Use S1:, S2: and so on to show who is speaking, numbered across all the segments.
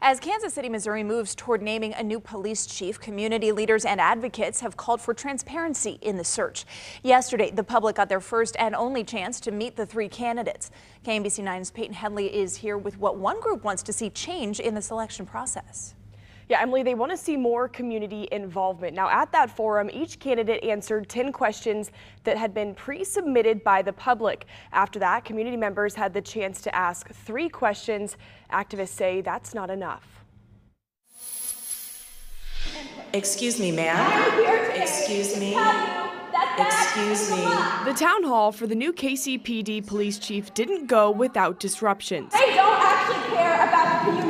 S1: As Kansas City, Missouri moves toward naming a new police chief, community leaders and advocates have called for transparency in the search. Yesterday, the public got their first and only chance to meet the three candidates. KMBC 9's Peyton Headley is here with what one group wants to see change in the selection process.
S2: Yeah, Emily, they want to see more community involvement. Now, at that forum, each candidate answered 10 questions that had been pre-submitted by the public. After that, community members had the chance to ask three questions. Activists say that's not enough.
S3: Excuse me, ma'am. Excuse me. Excuse me.
S2: The town hall for the new KCPD police chief didn't go without disruptions.
S4: They don't actually care about the community's input.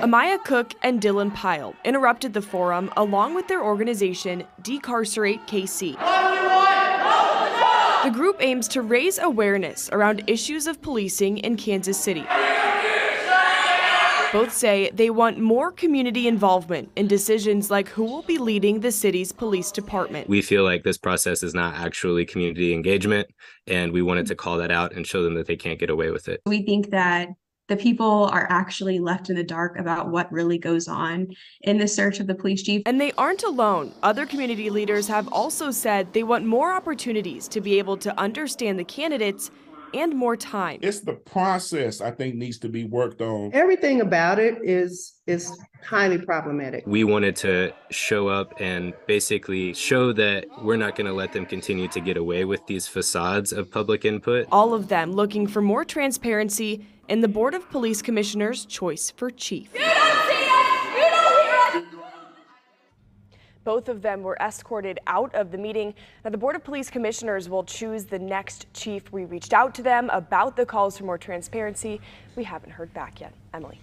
S2: Amaya Cook and Dylan Pyle interrupted the forum along with their organization, Decarcerate KC. The group aims to raise awareness around issues of policing in Kansas City. Both say they want more community involvement in decisions like who will be leading the city's police department.
S5: We feel like this process is not actually community engagement, and we wanted to call that out and show them that they can't get away with it.
S6: We think that the people are actually left in the dark about what really goes on in the search of the police chief.
S2: And they aren't alone. Other community leaders have also said they want more opportunities to be able to understand the candidates and more time.
S7: It's the process I think needs to be worked on.
S8: Everything about it is is highly problematic.
S5: We wanted to show up and basically show that we're not going to let them continue to get away with these facades of public input.
S2: All of them looking for more transparency in the Board of Police Commissioners' choice for chief.
S4: You don't see us. You don't hear us.
S2: Both of them were escorted out of the meeting. Now, the Board of Police Commissioners will choose the next chief. We reached out to them about the calls for more transparency. We haven't heard back yet. Emily.